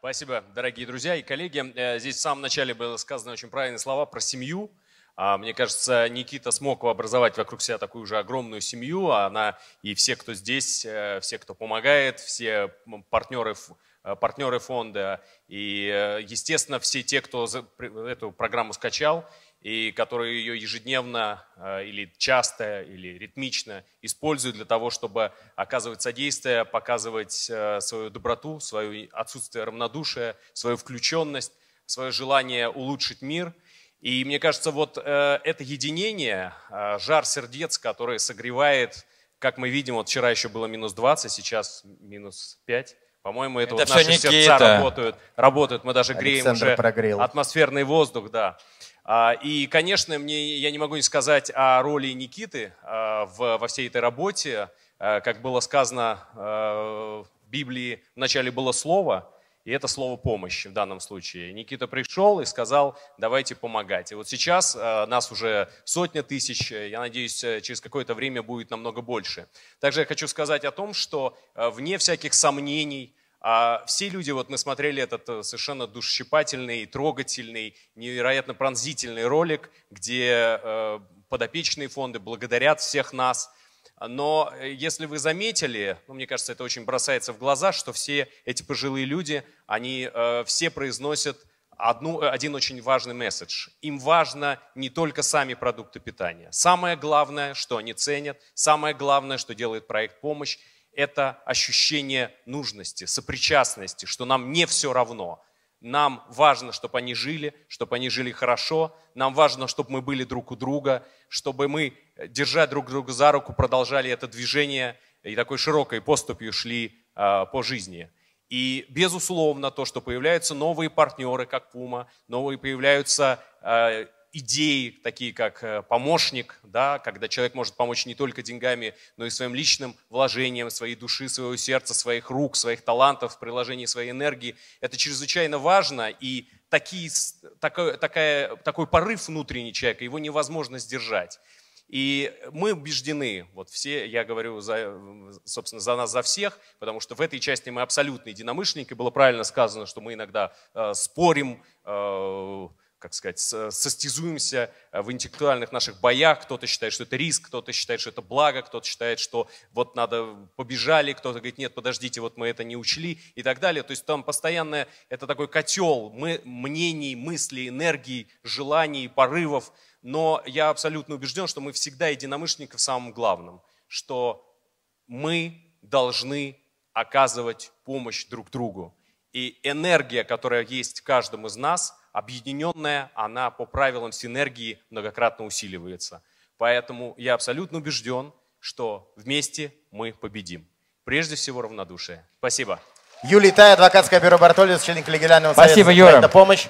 Спасибо, дорогие друзья и коллеги. Э, здесь в самом начале было сказано очень правильные слова про семью. А, мне кажется, Никита смог образовать вокруг себя такую же огромную семью. Она и все, кто здесь, э, все, кто помогает, все партнеры, э, партнеры фонда и, естественно, все те, кто эту программу скачал и которые ее ежедневно э, или часто, или ритмично используют для того, чтобы оказывать содействие, показывать э, свою доброту, свое отсутствие равнодушия, свою включенность, свое желание улучшить мир. И мне кажется, вот э, это единение, жар сердец, который согревает, как мы видим, вот вчера еще было минус 20, сейчас минус 5, по-моему, это, это вот наши Никита. сердца работают, работают, мы даже греем Александр уже прогрел. атмосферный воздух, да. А, и, конечно, мне, я не могу не сказать о роли Никиты а, в, во всей этой работе. А, как было сказано в Библии, вначале было слово, и это слово «помощь» в данном случае. Никита пришел и сказал, давайте помогать. И вот сейчас нас уже сотня тысяч, я надеюсь, через какое-то время будет намного больше. Также я хочу сказать о том, что вне всяких сомнений – а все люди, вот мы смотрели этот э, совершенно душесчипательный, трогательный, невероятно пронзительный ролик, где э, подопечные фонды благодарят всех нас. Но э, если вы заметили, ну, мне кажется, это очень бросается в глаза, что все эти пожилые люди, они все произносят одну, один очень важный месседж. Им важно не только сами продукты питания. Самое главное, что они ценят, самое главное, что делает проект «Помощь», это ощущение нужности, сопричастности, что нам не все равно. Нам важно, чтобы они жили, чтобы они жили хорошо. Нам важно, чтобы мы были друг у друга, чтобы мы, э, держа друг друга за руку, продолжали это движение и такой широкой поступью шли э, по жизни. И безусловно, то, что появляются новые партнеры, как Пума, новые появляются э, идеи, такие как э, помощник, да, когда человек может помочь не только деньгами, но и своим личным вложением своей души, своего сердца, своих рук, своих талантов, приложении своей энергии. Это чрезвычайно важно, и такие, такой, такая, такой порыв внутренний человека, его невозможно сдержать. И мы убеждены, вот все, я говорю, за, собственно, за нас, за всех, потому что в этой части мы абсолютно единомышленники. Было правильно сказано, что мы иногда э, спорим, э, как сказать, состязуемся э, в интеллектуальных наших боях. Кто-то считает, что это риск, кто-то считает, что это благо, кто-то считает, что вот надо побежали, кто-то говорит, нет, подождите, вот мы это не учли и так далее. То есть там постоянно это такой котел мы, мнений, мыслей, энергии, желаний, порывов. Но я абсолютно убежден, что мы всегда единомышленники в самом главном, что мы должны оказывать помощь друг другу. И энергия, которая есть в каждом из нас – объединенная, она по правилам синергии многократно усиливается. Поэтому я абсолютно убежден, что вместе мы победим. Прежде всего равнодушие. Спасибо. Юлий Тай, адвокатское бюро Бартолис, член коллегиального совета. Спасибо, Юра. помощь.